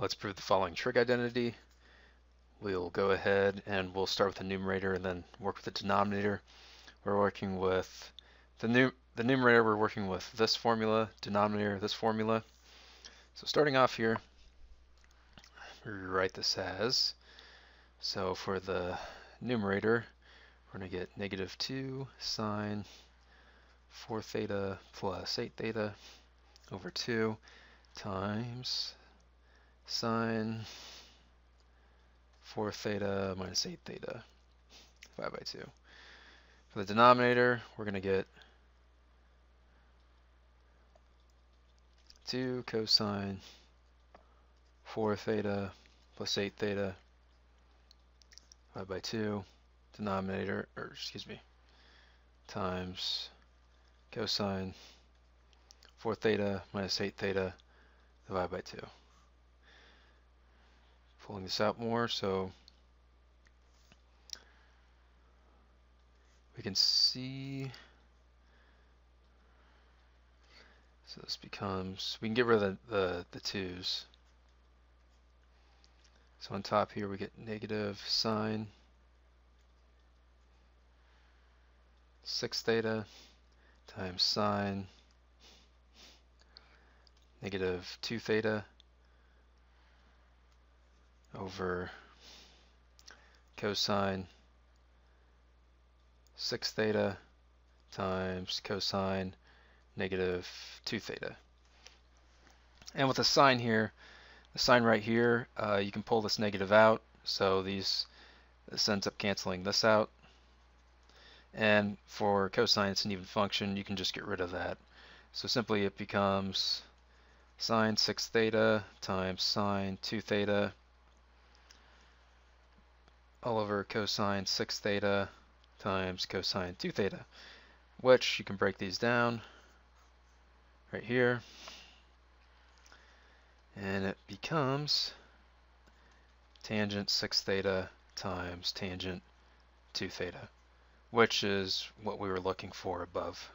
let's prove the following trig identity. We'll go ahead and we'll start with the numerator and then work with the denominator. We're working with the, nu the numerator, we're working with this formula, denominator, this formula. So starting off here, we write this as, so for the numerator, we're going to get negative 2 sine 4 theta plus 8 theta over 2 times sine 4 theta minus 8 theta 5 by 2. For the denominator, we're going to get 2 cosine 4 theta plus 8 theta 5 by 2 denominator, or excuse me, times cosine 4 theta minus 8 theta divided by 2. Pulling this out more, so we can see, so this becomes, we can get rid of the, the, the 2's. So on top here we get negative sine 6 theta times sine negative 2 theta over cosine 6 theta times cosine negative 2 theta. And with the sine here, the sine right here, uh, you can pull this negative out, so these this ends up canceling this out. And for cosine, it's an even function. You can just get rid of that. So simply it becomes sine 6 theta times sine 2 theta all over cosine 6 theta times cosine 2 theta, which you can break these down right here. And it becomes tangent 6 theta times tangent 2 theta which is what we were looking for above.